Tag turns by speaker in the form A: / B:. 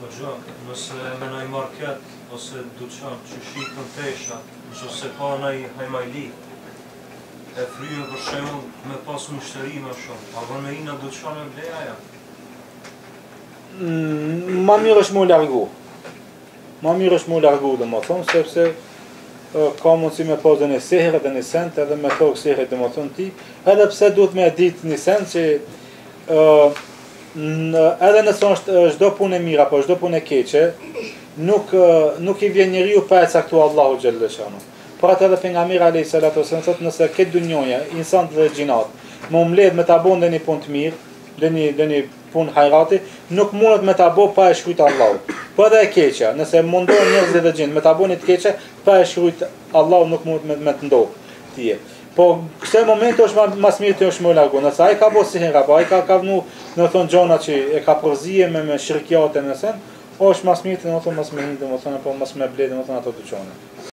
A: Po gjëm, nëse me në market, ose du të që shi të në tesha, nëse ose pa në i hajmajli, e fryën për shëmë me pas më shtëri më shumë, a vërë me i në du të e bleja ja?
B: Mm, ma mirë është mu largu. Ma mirë është mu largu dhe më thonë, sepse ka mundësi me pas dhe një sehre dhe në sentë edhe me thokë sehre dhe më thonë ti, edhe pse duhet të me ditë në sentë që në, edhe nëse është çdo punë e mirë apo çdo punë e keqe, nuk nuk i vjen njeriu pa e caktuar Allahu xhallahu. Por atë edhe pejgamberi alayhi salatu wasallam thotë nëse ke dënjoja, insan dhe xhinat, më mbledh me ta bënë një punë të mirë, dhe një punë hajrati, nuk mundet me ta bë pa e shkruajtur Allahu. Po edhe e keqja, nëse mundon njerëz dhe xhin me ta bëni të keqe, pa e shkruajtur Allahu nuk mundet me, me të ndo. Ti e. Po, këse moment është mas mirë të është më largu, nëse aj ka bo si hera, po aj ka ka vnu, në thonë gjona që e ka përzije me me shirkjate nësen, o është mas mirë të në thonë mas mirë, më thonë, po mas me bledë, dhe më thonë ato të qonë.